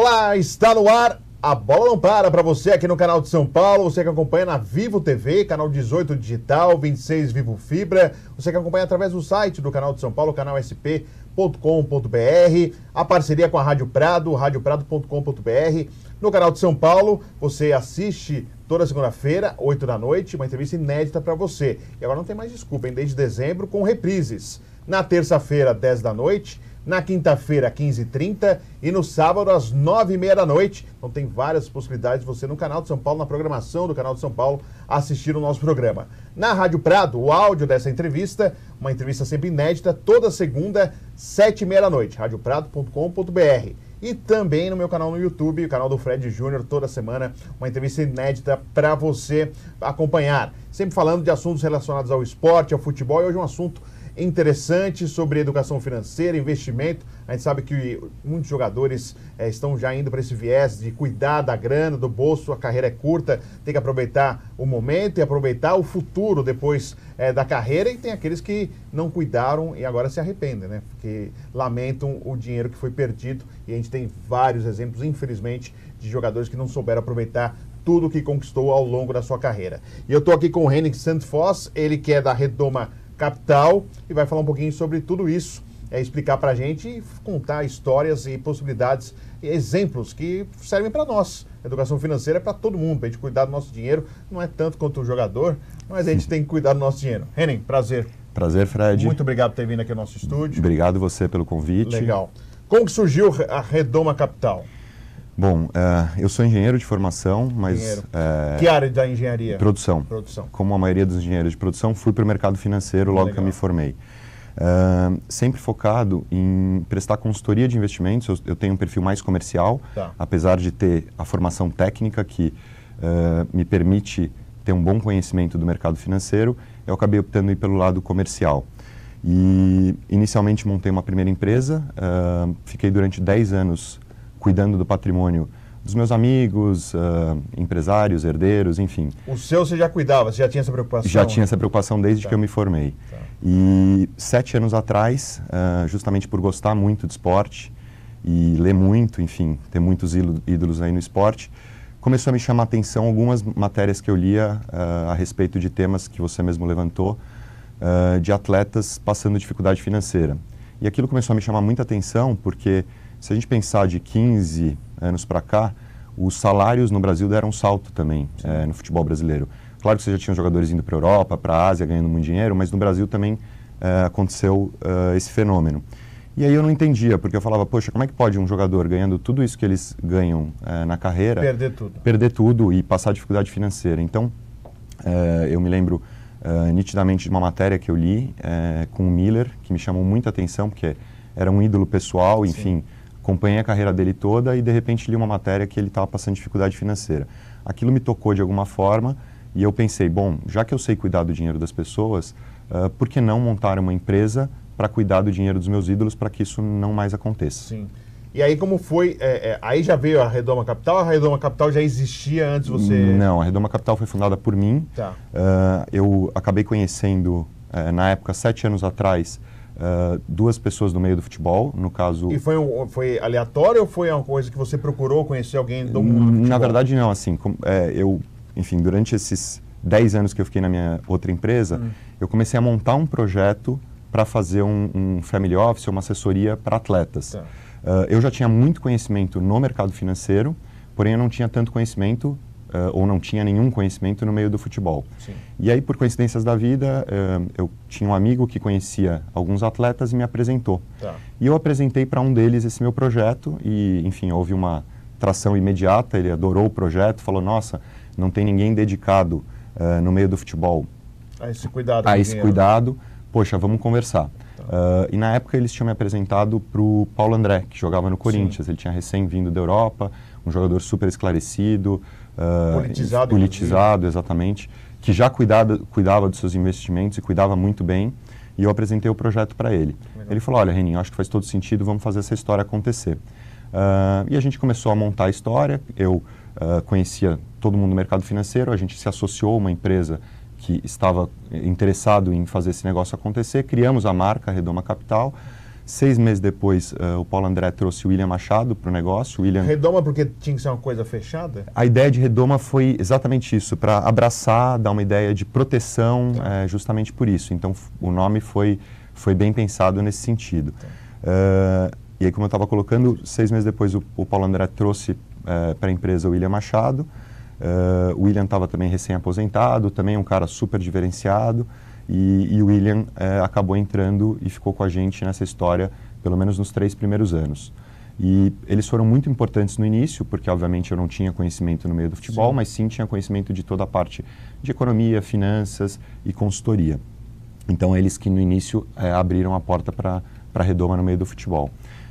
Olá, está no ar. A bola não para para você aqui no canal de São Paulo, você que acompanha na Vivo TV, canal 18 digital, 26 Vivo Fibra, você que acompanha através do site do canal de São Paulo, canal sp.com.br, a parceria com a Rádio Prado, radioprado.com.br. No canal de São Paulo, você assiste toda segunda-feira, 8 da noite, uma entrevista inédita para você. E agora não tem mais desculpa, hein? Desde dezembro, com reprises. Na terça-feira, 10 da noite, na quinta-feira, 15h30 e no sábado, às 9h30 da noite. Então tem várias possibilidades de você no canal de São Paulo, na programação do canal de São Paulo, assistir o nosso programa. Na Rádio Prado, o áudio dessa entrevista, uma entrevista sempre inédita, toda segunda, 7h30 da noite, radioprado.com.br. E também no meu canal no YouTube, o canal do Fred Júnior, toda semana, uma entrevista inédita para você acompanhar. Sempre falando de assuntos relacionados ao esporte, ao futebol, e hoje um assunto interessante sobre educação financeira, investimento. A gente sabe que muitos jogadores é, estão já indo para esse viés de cuidar da grana, do bolso, a carreira é curta, tem que aproveitar o momento e aproveitar o futuro depois é, da carreira. E tem aqueles que não cuidaram e agora se arrependem, né? Porque lamentam o dinheiro que foi perdido. E a gente tem vários exemplos, infelizmente, de jogadores que não souberam aproveitar tudo que conquistou ao longo da sua carreira. E eu estou aqui com o Henning Sandfoss, ele que é da Redoma Capital e vai falar um pouquinho sobre tudo isso, é, explicar para a gente e contar histórias e possibilidades e exemplos que servem para nós. Educação financeira é para todo mundo, para a gente cuidar do nosso dinheiro. Não é tanto quanto o jogador, mas a gente tem que cuidar do nosso dinheiro. Henning, prazer. Prazer, Fred. Muito obrigado por ter vindo aqui ao nosso estúdio. Obrigado você pelo convite. Legal. Como que surgiu a Redoma Capital? Bom, uh, eu sou engenheiro de formação, mas... Uh, que área da engenharia? Produção. Produção. Como a maioria dos engenheiros de produção, fui para o mercado financeiro logo Legal. que eu me formei. Uh, sempre focado em prestar consultoria de investimentos. Eu, eu tenho um perfil mais comercial, tá. apesar de ter a formação técnica que me permite ter um bom conhecimento do mercado financeiro, eu acabei optando ir pelo lado comercial. E inicialmente montei uma primeira empresa, fiquei durante 10 anos cuidando do patrimônio dos meus amigos, uh, empresários, herdeiros, enfim. O seu você já cuidava, você já tinha essa preocupação? Já tinha essa preocupação desde tá. que eu me formei. Tá. E sete anos atrás, uh, justamente por gostar muito de esporte e ler muito, enfim, ter muitos ídolos aí no esporte, começou a me chamar a atenção algumas matérias que eu lia uh, a respeito de temas que você mesmo levantou, de atletas passando dificuldade financeira. E aquilo começou a me chamar muita atenção porque se a gente pensar de 15 anos para cá, os salários no Brasil deram um salto também é, no futebol brasileiro. Claro que você já tinha jogadores indo para a Europa, para a Ásia, ganhando muito dinheiro, mas no Brasil também é, aconteceu é, esse fenômeno. E aí eu não entendia, porque eu falava, poxa, como é que pode um jogador ganhando tudo isso que eles ganham na carreira... Perder tudo. Perder tudo e passar dificuldade financeira. Então, eu me lembro nitidamente de uma matéria que eu li com o Miller, que me chamou muita atenção, porque era um ídolo pessoal, enfim... Sim acompanhei a carreira dele toda e de repente li uma matéria que ele estava passando dificuldade financeira. Aquilo me tocou de alguma forma e eu pensei, bom, já que eu sei cuidar do dinheiro das pessoas, uh, por que não montar uma empresa para cuidar do dinheiro dos meus ídolos para que isso não mais aconteça? Sim. E aí como foi, é, é, aí já veio a Redoma Capital, a Redoma Capital já existia antes você... Não, a Redoma Capital foi fundada por mim. Tá. Uh, eu acabei conhecendo, uh, na época, sete anos atrás, Uh, duas pessoas do meio do futebol, no caso... E foi, um, foi aleatório ou foi uma coisa que você procurou conhecer alguém do mundo do futebol? Na verdade, não. Assim, com, é, eu, enfim, durante esses 10 anos que eu fiquei na minha outra empresa, hum. eu comecei a montar um projeto para fazer um, um, family office, uma assessoria para atletas. Tá. Uh, eu já tinha muito conhecimento no mercado financeiro, porém eu não tinha tanto conhecimento uh, ou não tinha nenhum conhecimento no meio do futebol. Sim. E aí, por coincidências da vida, uh, eu tinha um amigo que conhecia alguns atletas e me apresentou. Tá. E eu apresentei para um deles esse meu projeto e, enfim, houve uma tração imediata, ele adorou o projeto, falou, nossa, não tem ninguém dedicado uh, no meio do futebol a esse cuidado. A esse cuidado, poxa, vamos conversar. Uh, e na época eles tinham me apresentado para o Paulo André, que jogava no Corinthians. Sim. Ele tinha recém vindo da Europa, um jogador super esclarecido, uh, politizado, politizado exatamente, que já cuidava, cuidava dos seus investimentos e cuidava muito bem. E eu apresentei o projeto para ele. Legal. Ele falou: Olha, Renin, acho que faz todo sentido, vamos fazer essa história acontecer. Uh, e a gente começou a montar a história. Eu uh, conhecia todo mundo no mercado financeiro, a gente se associou a uma empresa que estava interessado em fazer esse negócio acontecer, criamos a marca Redoma Capital Seis meses depois, uh, o Paulo André trouxe o William Machado para o negócio. William... Redoma porque tinha que ser uma coisa fechada? A ideia de Redoma foi exatamente isso, para abraçar, dar uma ideia de proteção, tá. é, justamente por isso. Então, o nome foi, foi bem pensado nesse sentido. Tá. Uh, e aí, como eu estava colocando, seis meses depois o, o Paulo André trouxe uh, para a empresa o William Machado. O William estava também recém-aposentado, também um cara super diferenciado. E, e o William uh, acabou entrando e ficou com a gente nessa história, pelo menos nos três primeiros anos. E eles foram muito importantes no início, porque obviamente eu não tinha conhecimento no meio do futebol, sim. mas sim tinha conhecimento de toda a parte de economia, finanças e consultoria. Então eles que no início é, abriram a porta para a Redoma no meio do futebol.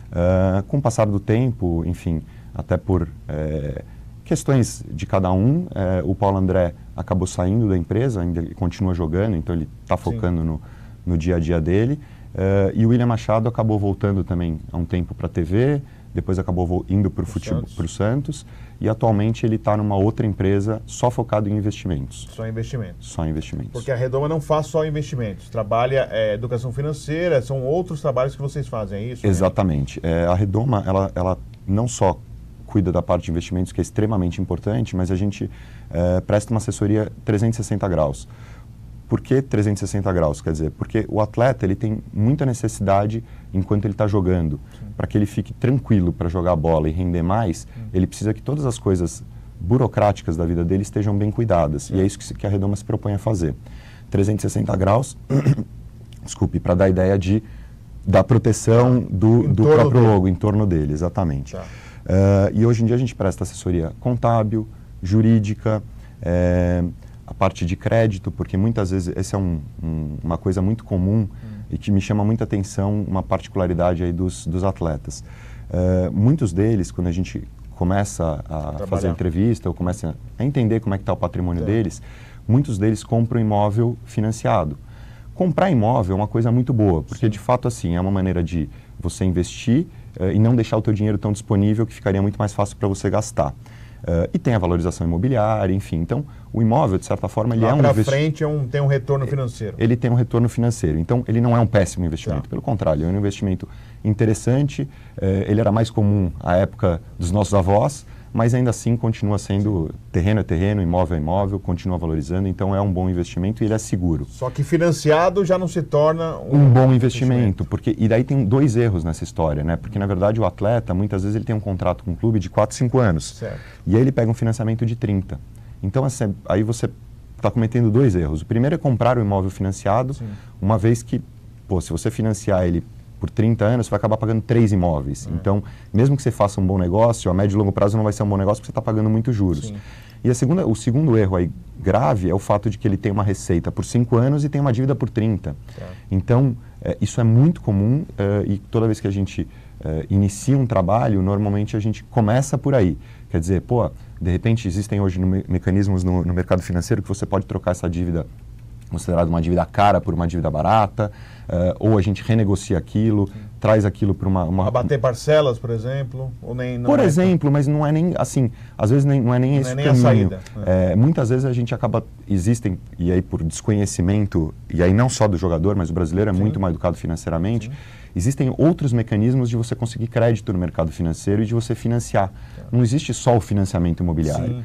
Uh, com o passar do tempo, enfim, até por é, questões de cada um, é, o Paulo André acabou saindo da empresa, ainda continua jogando, então ele está focando no, no, dia a dia dele. É, e o William Machado acabou voltando também há um tempo para a TV, depois acabou indo para o Santos. Santos e atualmente ele está numa outra empresa só focado em investimentos. Só investimentos. Só investimentos. Porque a Redoma não faz só investimentos, trabalha é, educação financeira, são outros trabalhos que vocês fazem, é isso? Exatamente. É, a Redoma, ela, ela não só cuida da parte de investimentos, que é extremamente importante, mas a gente é, presta uma assessoria 360 graus. Por que 360 graus? Quer dizer, porque o atleta ele tem muita necessidade enquanto ele está jogando, para que ele fique tranquilo para jogar bola e render mais, Sim. ele precisa que todas as coisas burocráticas da vida dele estejam bem cuidadas. Sim. E é isso que, que a Redoma se propõe a fazer. 360 graus, desculpe, para dar a ideia de da proteção do, do próprio dele. logo, em torno dele, exatamente. Tá. Uh, e hoje em dia a gente presta assessoria contábil, jurídica, é, a parte de crédito, porque muitas vezes essa é um, um, uma coisa muito comum hum. e que me chama muita atenção, uma particularidade aí dos, dos atletas. Uh, muitos deles, quando a gente começa a fazer a entrevista ou começa a entender como é que está o patrimônio é. deles, muitos deles compram imóvel financiado. Comprar imóvel é uma coisa muito boa, porque Sim. de fato assim é uma maneira de você investir uh, e não deixar o teu dinheiro tão disponível que ficaria muito mais fácil para você gastar. Uh, e tem a valorização imobiliária, enfim. Então, o imóvel, de certa forma, ele Lá é um... Para frente é um, tem um retorno financeiro. Ele tem um retorno financeiro. Então, ele não é um péssimo investimento. Tá. Pelo contrário, é um investimento interessante. Uh, ele era mais comum à época dos nossos avós, mas ainda assim continua sendo terreno é terreno, imóvel é imóvel, continua valorizando, então é um bom investimento e ele é seguro. Só que financiado já não se torna um, um bom investimento, investimento, porque e daí tem dois erros nessa história, né? Porque na verdade o atleta muitas vezes ele tem um contrato com o clube de 4, 5 anos. Certo. E aí ele pega um financiamento de 30. Então assim, aí você está cometendo dois erros. O primeiro é comprar o imóvel financiado, Sim. uma vez que, pô, se você financiar ele por 30 anos, você vai acabar pagando três imóveis. É. Então, mesmo que você faça um bom negócio, a médio e longo prazo não vai ser um bom negócio porque você está pagando muitos juros. Sim. E a segunda, o segundo erro aí grave é o fato de que ele tem uma receita por 5 anos e tem uma dívida por 30. Então, é, isso é muito comum é, e toda vez que a gente é, inicia um trabalho, normalmente a gente começa por aí. Quer dizer, pô, de repente existem hoje no me mecanismos no, no mercado financeiro que você pode trocar essa dívida considerada uma dívida cara por uma dívida barata, uh, ou a gente renegocia aquilo, Sim. traz aquilo para uma, uma... Abater parcelas, por exemplo, ou nem... por é exemplo, mas não é nem, assim, às vezes nem, não é nem não esse é nem caminho. A saída. É. É, muitas vezes a gente acaba, existem, e aí por desconhecimento, e aí não só do jogador, mas o brasileiro é Sim. muito mais educado financeiramente, Sim. existem outros mecanismos de você conseguir crédito no mercado financeiro e de você financiar. Tá. Não existe só o financiamento imobiliário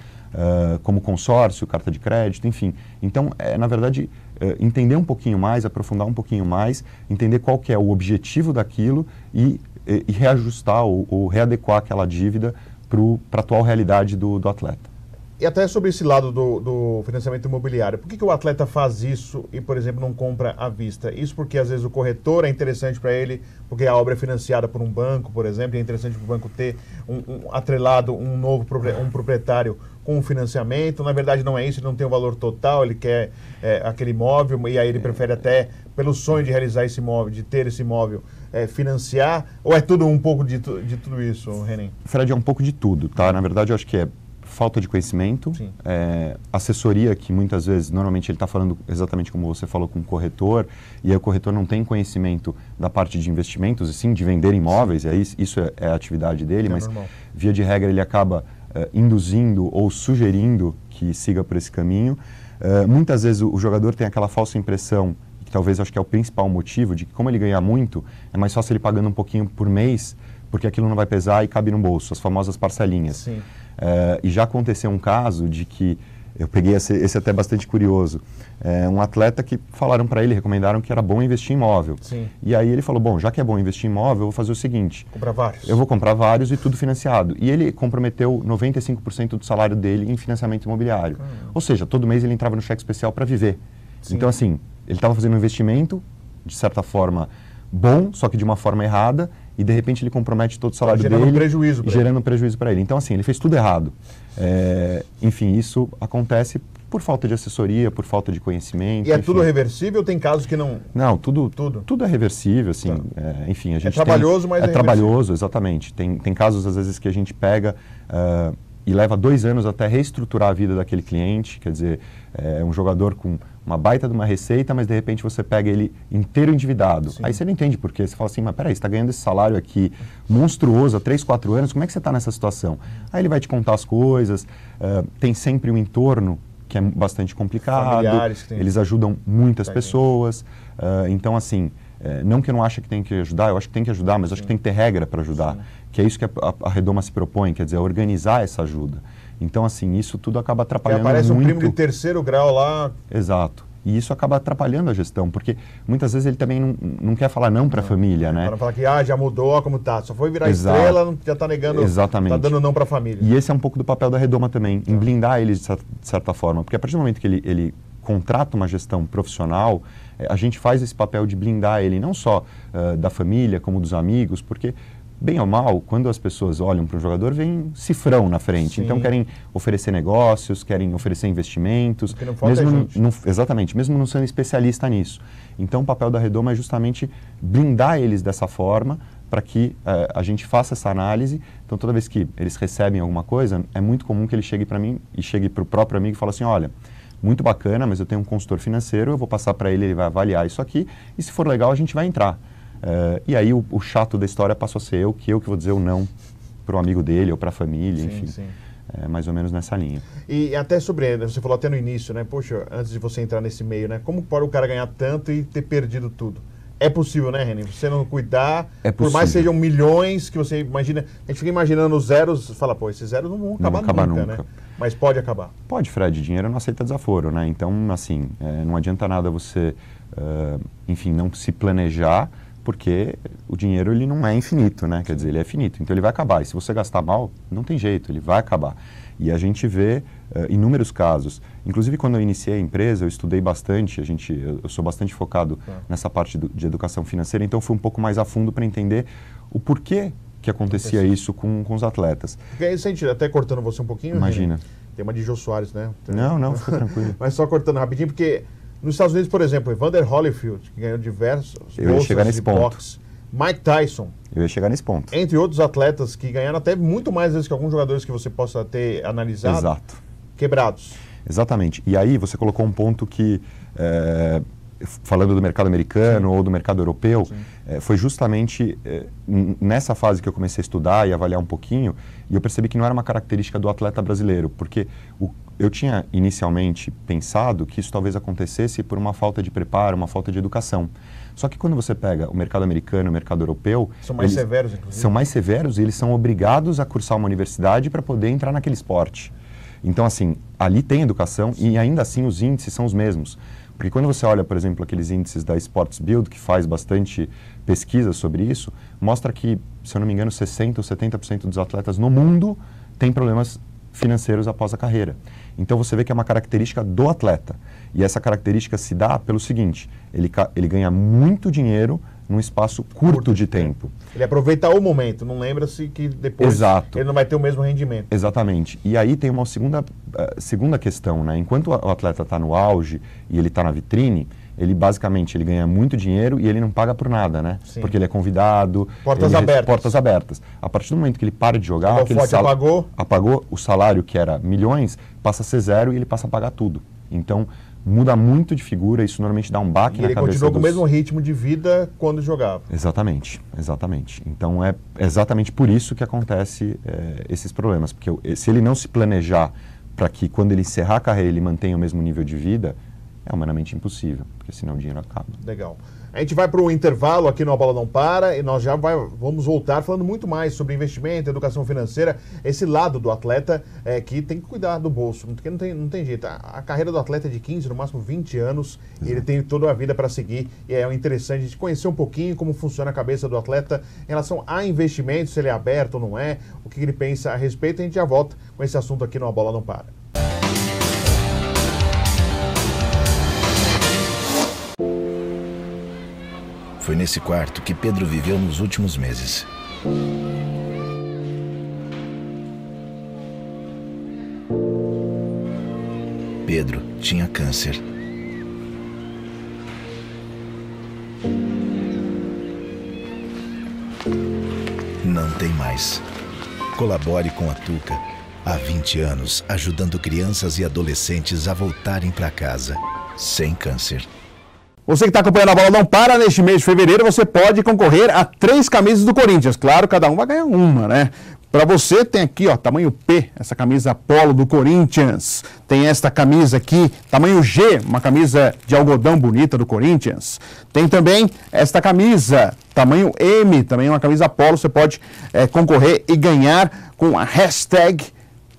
como consórcio, carta de crédito, enfim. Então, é, na verdade, uh, entender um pouquinho mais, aprofundar um pouquinho mais, entender qual que é o objetivo daquilo e, e, e reajustar ou, ou, readequar aquela dívida para a atual realidade do, do atleta. E até sobre esse lado do, do financiamento imobiliário, por que, que o atleta faz isso e, por exemplo, não compra à vista? Isso porque às vezes o corretor é interessante para ele, porque a obra é financiada por um banco, por exemplo, e é interessante para o banco ter um, um, atrelado um novo um proprietário com o financiamento. Na verdade, não é isso, ele não tem o valor total, ele quer é, aquele imóvel e aí ele prefere até, pelo sonho de realizar esse imóvel, de ter esse imóvel, é, financiar? Ou é tudo um pouco de, de tudo isso, Renan? Fred, é um pouco de tudo, tá? Na verdade, eu acho que é falta de conhecimento, é, assessoria que muitas vezes, normalmente ele está falando exatamente como você falou com o corretor, e aí o corretor não tem conhecimento da parte de investimentos, e sim de vender imóveis, e aí isso é, é a atividade dele, é mas normal. via de regra ele acaba uh, induzindo ou sugerindo que siga por esse caminho. Uh, muitas vezes o, o, jogador tem aquela falsa impressão, que talvez acho que é o principal motivo de que como ele ganha muito, é mais fácil ele pagando um pouquinho por mês, porque aquilo não vai pesar e cabe no bolso, as famosas parcelinhas. É, e já aconteceu um caso de que eu peguei esse, esse até bastante curioso. É, um atleta que falaram para ele, recomendaram que era bom investir em imóvel. Sim. E aí ele falou: Bom, já que é bom investir em imóvel, eu vou fazer o seguinte: Comprar vários. eu vou comprar vários e tudo financiado. E ele comprometeu 95% do salário dele em financiamento imobiliário. Ou seja, todo mês ele entrava no cheque especial para viver. Sim. Então, assim, ele estava fazendo um investimento, de certa forma, bom, só que de uma forma errada, e de repente ele compromete todo o salário gerando um dele. prejuízo pra gerando um prejuízo para ele. Então, assim, ele fez tudo errado. É, enfim, isso acontece por falta de assessoria, por falta de conhecimento. E é enfim. tudo reversível ou tem casos que não. Não, tudo, Tudo. tudo. é reversível, assim, Tá. é, enfim, a gente trabalhoso, tem, mas é, é trabalhoso, exatamente. Tem, tem casos às vezes que a gente pega ah, e leva dois anos até reestruturar a vida daquele cliente, quer dizer, é um jogador com uma baita de uma receita, mas de repente você pega ele inteiro endividado. Sim. Aí você não entende por quê. Você fala assim, mas peraí, você está ganhando esse salário aqui monstruoso há 3, 4 anos, como é que você está nessa situação? Aí ele vai te contar as coisas, ah, tem sempre um entorno que é bastante complicado, tem- eles ajudam muitas Tadinho. pessoas, ah, então assim, eh, não que eu não ache que tem que ajudar, eu acho que tem que ajudar, mas acho que tem que ter regra para ajudar, que é isso que a, a, a Redoma se propõe, quer dizer, organizar essa ajuda. Então assim, isso tudo acaba atrapalhando aparece um muito. primo de terceiro grau lá. Exato. E isso acaba atrapalhando a gestão, porque muitas vezes ele também não, não quer falar não para a família, né? Para não falar que ah, já mudou, ó como tá. Só foi virar Exato. estrela, já tá negando. Exatamente. Tá dando não para a família. E esse é um pouco do papel da Redoma também, em blindar eles de cer- de certa forma. Porque a partir do momento que ele, ele contrata uma gestão profissional, eh, a gente faz esse papel de blindar ele, não só ah, da família, como dos amigos, porque, bem ou mal, quando as pessoas olham para um jogador, vem cifrão na frente. Sim. Então querem oferecer negócios, querem oferecer investimentos. O que não falta é mesmo gente. não- exatamente, mesmo não sendo especialista nisso. Então o papel da Redoma é justamente blindar eles dessa forma para que eh, a gente faça essa análise. Então toda vez que eles recebem alguma coisa, é muito comum que ele chegue para mim e chegue para o próprio amigo e fale assim, olha, muito bacana, mas eu tenho um consultor financeiro, eu vou passar para ele, ele vai avaliar isso aqui e se for legal a gente vai entrar. Eh, e aí o, o chato da história passou a ser eu, que eu que vou dizer o não para o amigo dele ou para a família, Sim, enfim. sim. É mais ou menos nessa linha. E até sobre, você falou até no início, né? Poxa, antes de você entrar nesse meio, né? Como pode o cara ganhar tanto e ter perdido tudo? É possível, né, René? Você não cuidar, É por mais possível. sejam milhões que você imagina. A gente fica imaginando os zeros, fala, pô, esses zeros não vão acabar, acaba nunca, nunca. né? Mas pode acabar. Pode, Fred, dinheiro não aceita desaforo, né? Então, assim, é, não adianta nada você, eh, enfim, não se planejar, porque o dinheiro ele não é infinito, né? Quer dizer, ele é finito, então ele vai acabar. E se você gastar mal, não tem jeito, ele vai acabar. E a gente vê eh, inúmeros casos. Inclusive, quando eu iniciei a empresa, eu estudei bastante, a gente, eu, eu sou bastante focado Tá. nessa parte do- de educação financeira, então fui um pouco mais a fundo para entender o porquê que acontecia isso com, com os atletas. Porque aí, gente, até cortando você um pouquinho. Imagina. René, tem uma de Jô Soares, né? Não, não, fica tranquilo. Mas só cortando rapidinho, porque nos Estados Unidos, por exemplo, Evander Holyfield, que ganhou diversos Eu ia chegar nesse ponto. boxe, Mike Tyson, Eu ia chegar nesse ponto. entre outros atletas que ganharam até muito mais vezes que alguns jogadores que você possa ter analisado, Exato. quebrados. Exatamente. E aí você colocou um ponto que, f- falando do mercado americano ou do mercado europeu, eh, foi justamente n- nessa fase que eu comecei a estudar e avaliar um pouquinho, e eu percebi que não era uma característica do atleta brasileiro, porque o- eu tinha inicialmente pensado que isso talvez acontecesse por uma falta de preparo, uma falta de educação. Só que quando você pega o mercado americano o mercado europeu, São mais eles- severos, inclusive. são mais severos e eles são obrigados a cursar uma universidade para poder entrar naquele esporte. Então, assim, ali tem educação e ainda assim os índices são os mesmos. Porque quando você olha, por exemplo, aqueles índices da Sports Build, que faz bastante pesquisa sobre isso, mostra que, se eu não me engano, 60% ou 70% dos atletas no mundo têm problemas financeiros após a carreira. Então você vê que é uma característica do atleta. E essa característica se dá pelo seguinte: ele, ele ganha muito dinheiro num espaço curto, Curto de de tempo. Ele aproveita o momento, não lembra-se que depois Exato. ele não vai ter o mesmo rendimento. Exatamente. E aí tem uma segunda, eh, segunda questão, né? Enquanto o atleta está no auge e ele está na vitrine, ele basicamente ele ganha muito dinheiro e ele não paga por nada, né? Sim. Porque ele é convidado. Portas ele- abertas. Portas abertas. A partir do momento que ele para de jogar, aquele Forte apagou. apagou o salário que era milhões, passa a ser zero e ele passa a pagar tudo. Então muda muito de figura, isso normalmente dá um baque E na ele cabeça continuou com o dos- mesmo ritmo de vida quando jogava. Exatamente, exatamente. Então é exatamente por isso que acontece eh, esses problemas, porque se ele não se planejar para que quando ele encerrar a carreira ele mantenha o mesmo nível de vida, é humanamente impossível, porque senão o dinheiro acaba. Legal. A gente vai para o intervalo aqui no A Bola Não Para e nós já vai, vamos voltar falando muito mais sobre investimento, educação financeira, esse lado do atleta é, que tem que cuidar do bolso, porque não tem, não tem jeito. A, a carreira do atleta é de 15, no máximo 20 anos, Exato. e ele tem toda a vida para seguir e é interessante a gente conhecer um pouquinho como funciona a cabeça do atleta em relação a investimentos, se ele é aberto ou não é, o que ele pensa a respeito. A gente já volta com esse assunto aqui no A Bola Não Para. Foi nesse quarto que Pedro viveu nos últimos meses. Pedro tinha câncer. Não tem mais. Colabore com a Tuca. Há 20 anos, ajudando crianças e adolescentes a voltarem para casa sem câncer. Você que está acompanhando a bola não para, neste mês de fevereiro você pode concorrer a três camisas do Corinthians. Claro, cada um vai ganhar uma, né? Para você tem aqui, ó, tamanho P, essa camisa polo do Corinthians. Tem esta camisa aqui, tamanho G, uma camisa de algodão bonita do Corinthians. Tem também esta camisa, tamanho M, também uma camisa polo. Você pode é, concorrer e ganhar com a hashtag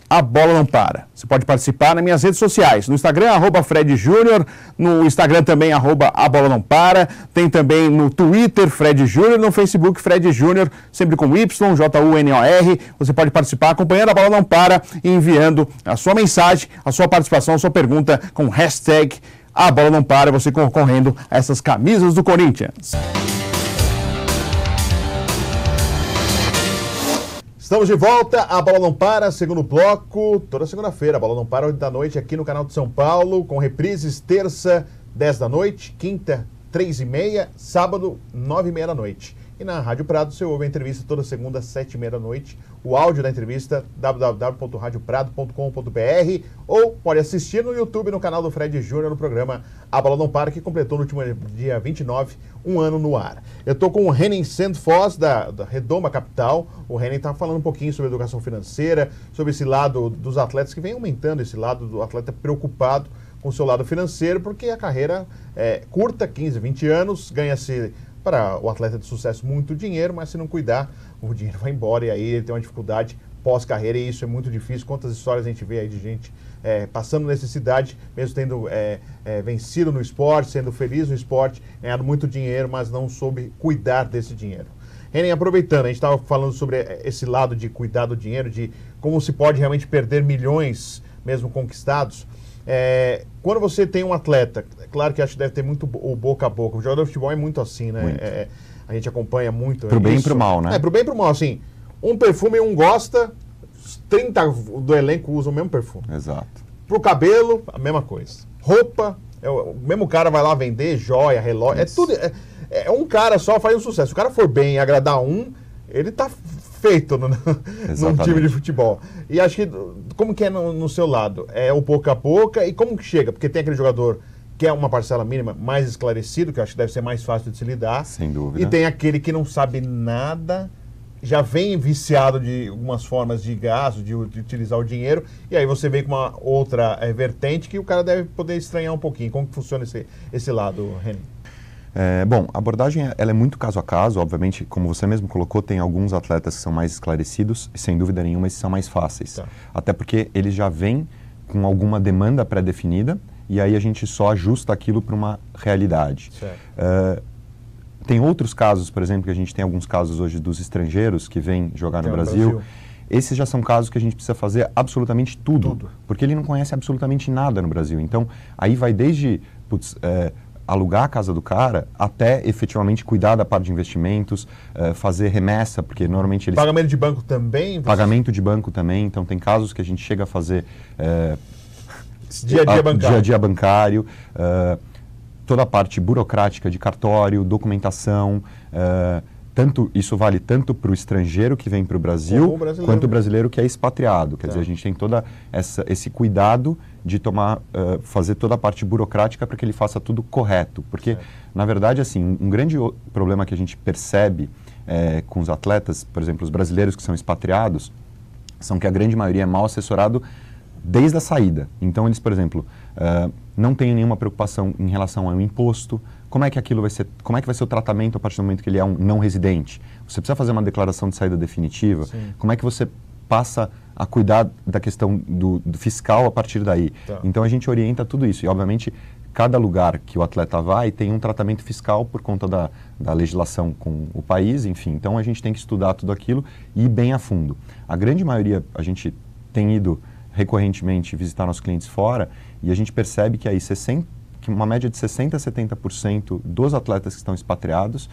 a bola não para. Você pode participar nas minhas redes sociais. No Instagram, arroba Fred Júnior. No Instagram também, arroba a bola não para. Tem também no Twitter, Fred Júnior. No Facebook, Fred Júnior, sempre com Y, J-U-N-O-R. Você pode participar acompanhando a bola não para e enviando a sua mensagem, a sua participação, a sua pergunta com hashtag a bola não para. Você concorrendo a essas camisas do Corinthians. Estamos de volta, a Bola Não Para, segundo bloco, toda segunda-feira, a Bola Não Para, 8 da noite, aqui no canal de São Paulo, com reprises terça, 10 da noite, quinta, 3 e meia, sábado, 9 e meia da noite. E na Rádio Prado você ouve a entrevista toda segunda, sete e meia da noite. O áudio da entrevista, www.radioprado.com.br ou pode assistir no YouTube, no canal do Fred Júnior, no programa A Bola Não Para, que completou no último dia 29, um ano no ar. Eu estou com o Renan Sandfoss, da, da Redoma Capital. O Renan está falando um pouquinho sobre educação financeira, sobre esse lado dos atletas, que vem aumentando esse lado do atleta preocupado com o seu lado financeiro, porque a carreira é curta, 15, 20 anos, ganha-se para o atleta de sucesso muito dinheiro, mas se não cuidar, o dinheiro vai embora e aí ele tem uma dificuldade pós-carreira e isso é muito difícil. Quantas histórias a gente vê aí de gente é, passando necessidade, mesmo tendo é, é, vencido no esporte, sendo feliz no esporte, ganhado muito dinheiro, mas não soube cuidar desse dinheiro. Renan, aproveitando, a gente estava falando sobre esse lado de cuidar do dinheiro, de como se pode realmente perder milhões mesmo conquistados. É, quando você tem um atleta, é claro que acho que deve ter muito o boca a boca. O jogador de futebol é muito assim, né? Muito. É, a gente acompanha muito. Pro bem e pro mal, né? É, pro bem e pro mal, assim. Um perfume um gosta, 30 do elenco usam o mesmo perfume. Exato. Pro cabelo, a mesma coisa. Roupa, é, o mesmo cara vai lá vender joia, relógio. É tudo. É, é, um cara só faz um sucesso. Se o cara for bem e agradar um, ele tá feito no, num time de futebol. E acho que, como que é no, no, seu lado? É o pouco a pouco e como que chega? Porque tem aquele jogador que é uma parcela mínima mais esclarecido, que eu acho que deve ser mais fácil de se lidar. Sem dúvida. E tem aquele que não sabe nada, já vem viciado de algumas formas de gasto, de, de utilizar o dinheiro, e aí você vem com uma outra é, vertente que o cara deve poder estranhar um pouquinho. Como que funciona esse, esse lado, Renan? É, bom, a abordagem ela é muito caso a caso, obviamente, como você mesmo colocou, tem alguns atletas que são mais esclarecidos e sem dúvida nenhuma esses são mais fáceis. Tá. Até porque eles já vêm com alguma demanda pré-definida e aí a gente só ajusta aquilo para uma realidade. Uh, tem outros casos, por exemplo, que a gente tem alguns casos hoje dos estrangeiros que vêm jogar no Brasil. Brasil. Esses já são casos que a gente precisa fazer absolutamente tudo, tudo, porque ele não conhece absolutamente nada no Brasil. Então, aí vai desde putz, é, alugar a casa do cara até efetivamente cuidar da parte de investimentos, uh, fazer remessa, porque normalmente eles... Pagamento de banco também? Você... Pagamento de banco também, então tem casos que a gente chega a fazer... Uh, dia a dia bancário. Dia a dia bancário, uh, toda a parte burocrática de cartório, documentação... tanto, isso vale tanto para o estrangeiro que vem para o Brasil, quanto o brasileiro que é expatriado. Quer tá. dizer, a gente tem todo esse cuidado de tomar, uh, fazer toda a parte burocrática para que ele faça tudo correto. Porque, na verdade, assim, um grande problema que a gente percebe é, com os atletas, por exemplo, os brasileiros que são expatriados, são que a grande maioria é mal assessorado desde a saída. Então, eles, por exemplo, uh, não têm nenhuma preocupação em relação ao imposto, como é que aquilo vai ser, como é que vai ser o tratamento a partir do momento que ele é um não residente? Você precisa fazer uma declaração de saída definitiva? Sim. Como é que você passa a cuidar da questão do, do fiscal a partir daí? Tá. Então a gente orienta tudo isso e obviamente cada lugar que o atleta vai tem um tratamento fiscal por conta da, da legislação com o país, enfim. Então a gente tem que estudar tudo aquilo e ir bem a fundo. A grande maioria a gente tem ido recorrentemente visitar nossos clientes fora e a gente percebe que aí 60 que uma média de 60% a 70% dos atletas que estão expatriados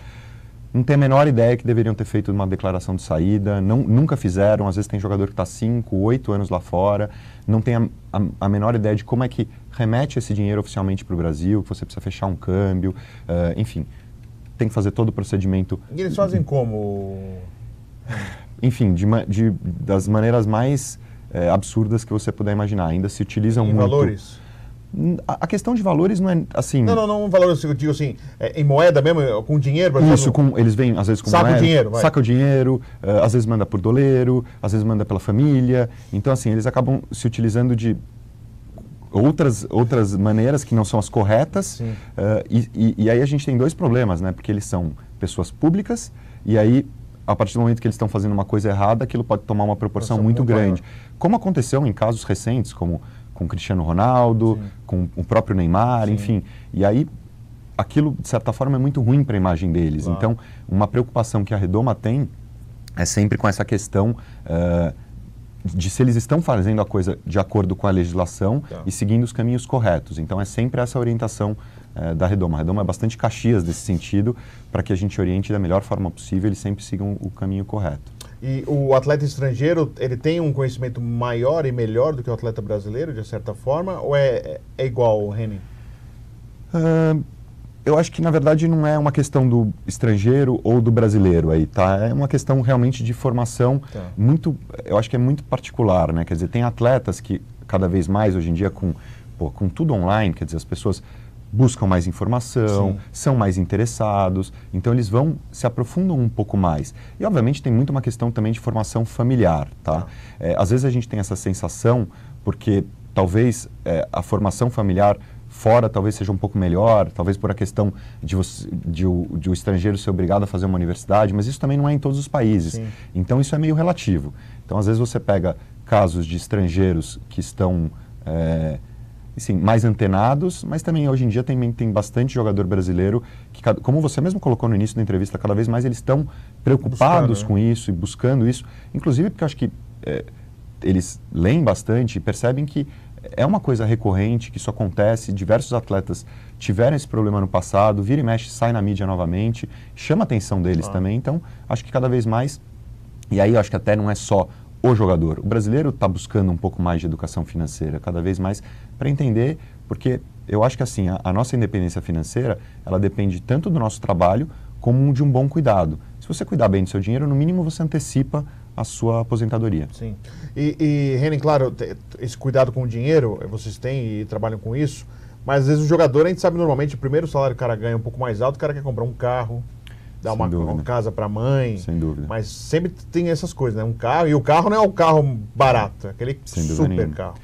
não tem a menor ideia que deveriam ter feito uma declaração de saída, não, nunca fizeram, às vezes tem jogador que está 5, 8 anos lá fora, não tem a, a, a, menor ideia de como é que remete esse dinheiro oficialmente para o Brasil, que você precisa fechar um câmbio, uh, enfim, tem que fazer todo o procedimento. E eles fazem como? Enfim, de, de, das maneiras mais é, absurdas que você puder imaginar. Ainda se utilizam em muito... valores? A questão de valores não é assim. Não, não, não valores, eu digo assim, é, em moeda mesmo, com dinheiro, por Isso, com, eles vêm às vezes com saca moeda. o dinheiro, vai. Saca o dinheiro, uh, às vezes manda por doleiro, às vezes manda pela família. Então, assim, eles acabam se utilizando de outras, outras maneiras que não são as corretas. Uh, e, e, e aí a gente tem dois problemas, né? Porque eles são pessoas públicas e aí a partir do momento que eles estão fazendo uma coisa errada, aquilo pode tomar uma proporção muito grande. Maior. Como aconteceu em casos recentes, como com Cristiano Ronaldo, Sim. com o próprio Neymar, Sim. enfim. E aí aquilo, de certa forma, é muito ruim para a imagem deles. Claro. Então, uma preocupação que a Redoma tem é sempre com essa questão uh, de se eles estão fazendo a coisa de acordo com a legislação tá. e seguindo os caminhos corretos. Então, é sempre essa orientação uh, da Redoma. A Redoma é bastante caxias desse sentido, para que a gente oriente da melhor forma possível, eles sempre sigam o caminho correto. E o atleta estrangeiro, ele tem um conhecimento maior e melhor do que o atleta brasileiro, de certa forma, ou é, é igual, Reni? Uh, eu acho que, na verdade, não é uma questão do estrangeiro ou do brasileiro aí, tá? É uma questão realmente de formação tá. muito, eu acho que é muito particular, né? Quer dizer, tem atletas que, cada vez mais, hoje em dia, com, pô, com tudo online, quer dizer, as pessoas buscam mais informação, Sim. são mais interessados, então eles vão se aprofundam um pouco mais. E obviamente tem muito uma questão também de formação familiar, tá? Ah. É, às vezes a gente tem essa sensação porque talvez é, a formação familiar fora talvez seja um pouco melhor, talvez por a questão de, você, de, o, de o estrangeiro ser obrigado a fazer uma universidade, mas isso também não é em todos os países. Sim. Então isso é meio relativo. Então às vezes você pega casos de estrangeiros que estão é, assim, mais antenados, mas também hoje em dia tem, tem bastante jogador brasileiro que, como você mesmo colocou no início da entrevista, cada vez mais eles estão preocupados Buscando, né? com isso e buscando isso, inclusive porque eu acho que é, eles leem bastante e percebem que é uma coisa recorrente, que isso acontece, diversos atletas tiveram esse problema no passado, vira e mexe, sai na mídia novamente, chama a atenção deles ah. também, então acho que cada vez mais, e aí eu acho que até não é só o jogador. O brasileiro está buscando um pouco mais de educação financeira, cada vez mais, para entender, porque eu acho que assim, a, a, nossa independência financeira, ela depende tanto do nosso trabalho como de um bom cuidado. Se você cuidar bem do seu dinheiro, no mínimo você antecipa a sua aposentadoria. Sim. E, e Renan, claro, esse cuidado com o dinheiro, eh, vocês têm e trabalham com isso, mas às vezes o jogador, a gente sabe normalmente, o primeiro salário que o cara ganha um pouco mais alto, o cara quer comprar um carro, dar uma, uma, casa para a mãe. Sem dúvida. Mas sempre tem essas coisas, né? Um carro, e o carro não é um carro barato, é aquele Sem super carro.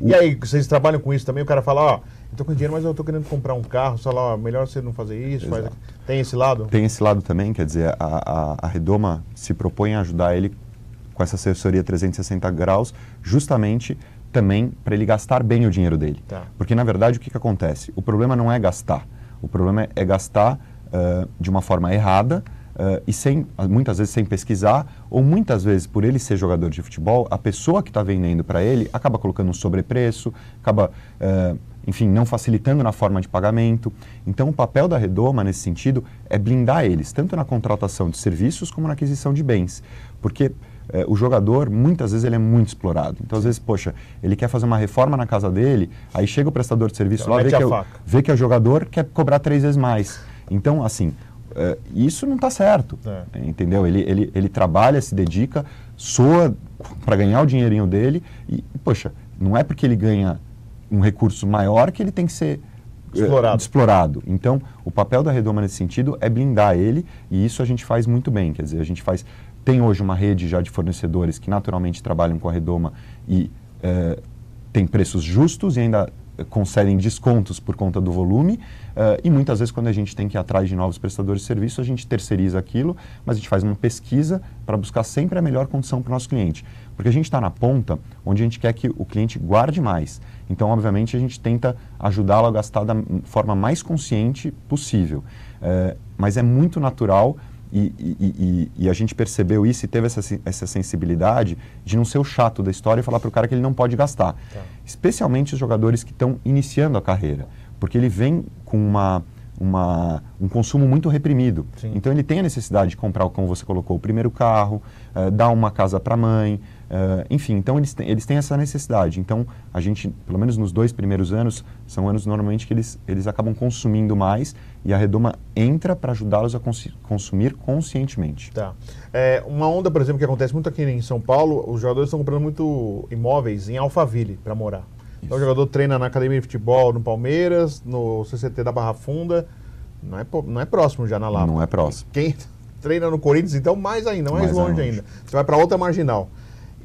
O... E aí, vocês trabalham com isso também? O cara fala, ó, eu tô com dinheiro, mas eu tô querendo comprar um carro, sei lá, melhor você não fazer isso, faz... tem esse lado? Tem esse lado também, quer dizer, a, a, a Redoma se propõe a ajudar ele com essa assessoria 360 graus, justamente também para ele gastar bem o dinheiro dele. Tá. Porque, na verdade, o que, que acontece? O problema não é gastar. O problema é, é gastar uh, de uma forma errada uh, e sem, muitas vezes sem pesquisar, ou muitas vezes por ele ser jogador de futebol, a pessoa que está vendendo para ele acaba colocando um sobrepreço, acaba, uh, enfim, não facilitando na forma de pagamento. Então, o papel da Redoma, nesse sentido, é blindar eles, tanto na contratação de serviços como na aquisição de bens. Porque o jogador, muitas vezes, ele é muito explorado. Então, às vezes, poxa, ele quer fazer uma reforma na casa dele, aí chega o prestador de serviço então, lá, vê que, é, vê que o jogador quer cobrar três vezes mais. Então, assim, uh, isso não está certo, é. entendeu? Ele, ele, ele trabalha, se dedica, soa para ganhar o dinheirinho dele e, poxa, não é porque ele ganha um recurso maior que ele tem que ser eh, explorado. Uh, explorado. Então, o papel da Redoma nesse sentido é blindar ele e isso a gente faz muito bem. Quer dizer, a gente faz tem hoje uma rede já de fornecedores que naturalmente trabalham com a Redoma e uh, tem preços justos e ainda concedem descontos por conta do volume uh, e muitas vezes quando a gente tem que ir atrás de novos prestadores de serviço, a gente terceiriza aquilo, mas a gente faz uma pesquisa para buscar sempre a melhor condição para o nosso cliente. Porque a gente está na ponta onde a gente quer que o cliente guarde mais. Então, obviamente, a gente tenta ajudá-lo a gastar da forma mais consciente possível. Uh, mas é muito natural e, e, e, e, a gente percebeu isso e teve essa, essa sensibilidade de não ser o chato da história e falar para o cara que ele não pode gastar. Tá. Especialmente os jogadores que estão iniciando a carreira. Porque ele vem com uma, uma, um consumo muito reprimido. Sim. Então ele tem a necessidade de comprar, como você colocou, o primeiro carro, uh, dar uma casa para a mãe, Uh, enfim, então eles têm, eles têm essa necessidade. Então, a gente, pelo menos nos dois primeiros anos, são anos normalmente que eles, eles acabam consumindo mais e a Redoma entra para ajudá-los a cons consumir conscientemente. Tá. É, uma onda, por exemplo, que acontece muito aqui em São Paulo, os jogadores estão comprando muito imóveis em Alphaville para morar. Isso. Então, o jogador treina na academia de futebol no Palmeiras, no CCT da Barra Funda. Não é, não é próximo já na Lapa. Não é próximo. Quem treina no Corinthians, então, mais ainda, mais, mais longe, longe ainda. Você vai para outra marginal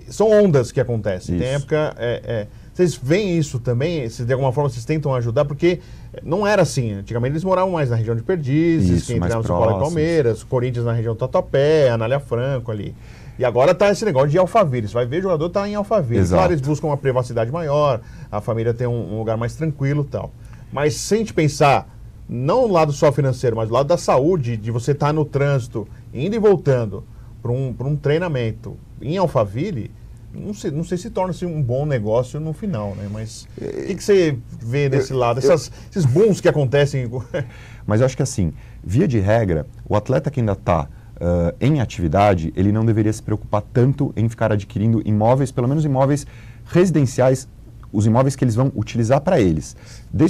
são ondas que acontecem. Isso. Tem época. É, é, vocês veem isso também? Se de alguma forma vocês tentam ajudar? Porque não era assim. Antigamente eles moravam mais na região de Perdizes, isso, quem entrava no São Paulo e Palmeiras, Corinthians na região do Tatuapé, Anália Franco ali. E agora está esse negócio de Alphaville. Você vai ver, o jogador está em Alphaville. Exato. Claro, eles buscam uma privacidade maior, a família tem um, um lugar mais tranquilo e tal. Mas se a gente pensar, não o lado só financeiro, mas o lado da saúde, de você estar tá no trânsito, indo e voltando para um, um treinamento em Alphaville, não sei, não sei se torna-se um bom negócio no final, né? Mas o que, que, você vê desse lado? Essas, esses bons que acontecem. Mas eu acho que assim, via de regra, o atleta que ainda está uh, em atividade, ele não deveria se preocupar tanto em ficar adquirindo imóveis, pelo menos imóveis residenciais, os imóveis que eles vão utilizar para eles.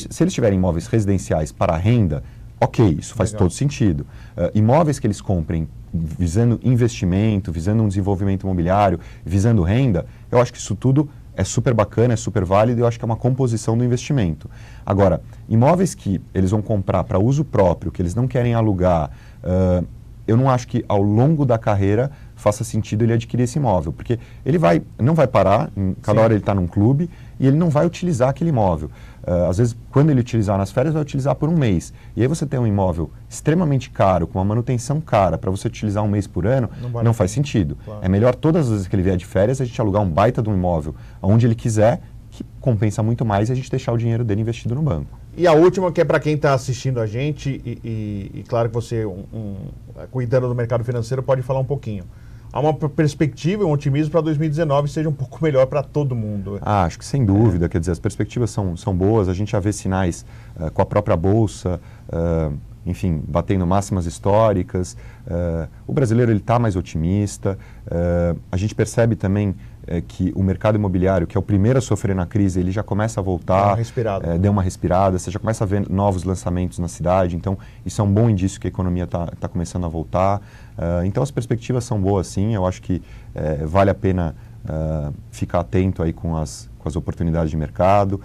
se eles tiverem imóveis residenciais para renda, ok, isso faz Legal. todo sentido. Uh, imóveis que eles comprem visando investimento, visando um desenvolvimento imobiliário, visando renda, eu acho que isso tudo é super bacana, é super válido e eu acho que é uma composição do investimento. Agora, imóveis que eles vão comprar para uso próprio, que eles não querem alugar, uh, eu não acho que ao longo da carreira faça sentido ele adquirir esse imóvel, porque ele vai, não vai parar, cada Sim. hora ele está num clube e ele não vai utilizar aquele imóvel. Uh, às vezes, quando ele utilizar nas férias, vai utilizar por um mês. E aí você tem um imóvel extremamente caro, com uma manutenção cara, para você utilizar um mês por ano, não, não faz sentido. Claro. É melhor todas as vezes que ele vier de férias, a gente alugar um baita de um imóvel onde ele quiser, que compensa muito mais, e a gente deixar o dinheiro dele investido no banco. E a última, que é para quem está assistindo a gente, e, e, e claro que você, um, um, cuidando do mercado financeiro, pode falar um pouquinho há uma perspectiva e um otimismo para 2019 seja um pouco melhor para todo mundo. Ah, acho que sem dúvida, é. quer dizer, as perspectivas são, são boas, a gente já vê sinais uh, com a própria Bolsa, uh, enfim, batendo máximas históricas. Uh, o brasileiro está mais otimista. A gente percebe também uh, que o mercado imobiliário, que é o primeiro a sofrer na crise, ele já começa a voltar. Deu uma respirada. deu uma respirada. Você já começa a ver novos lançamentos na cidade. Então, isso é um bom indício que a economia está tá começando a voltar. então, as perspectivas são boas, sim. Eu acho que vale a pena ficar atento aí com as, com as oportunidades de mercado.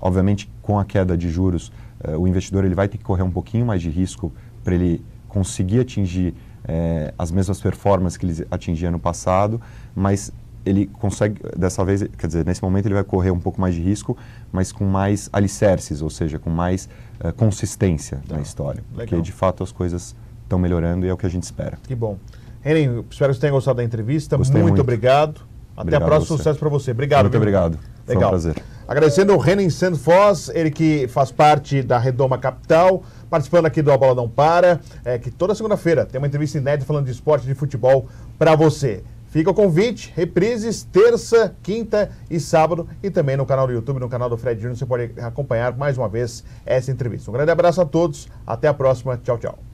obviamente, com a queda de juros, uh, o investidor ele vai ter que correr um pouquinho mais de risco para ele conseguir atingir uh, as mesmas performances que ele atingia no passado, mas ele consegue, dessa vez, quer dizer, nesse momento ele vai correr um pouco mais de risco, mas com mais alicerces, ou seja, com mais uh, consistência tá. na história. Legal. Porque, de fato, as coisas estão melhorando e é o que a gente espera. Que bom. Renan, espero que você tenha gostado da entrevista. Muito, muito, obrigado. Até obrigado a próxima. Sucesso para você. Obrigado. Muito obrigado. Legal. Foi um prazer. Agradecendo o Renan Sandfoss, ele que faz parte da Redoma Capital, participando aqui do A Bola Não Para, é, que toda segunda-feira tem uma entrevista inédita falando de esporte de futebol para você. Fica o convite, reprises terça, quinta e sábado e também no canal do YouTube, no canal do Fred Júnior, você pode acompanhar mais uma vez essa entrevista. Um grande abraço a todos, até a próxima, tchau, tchau.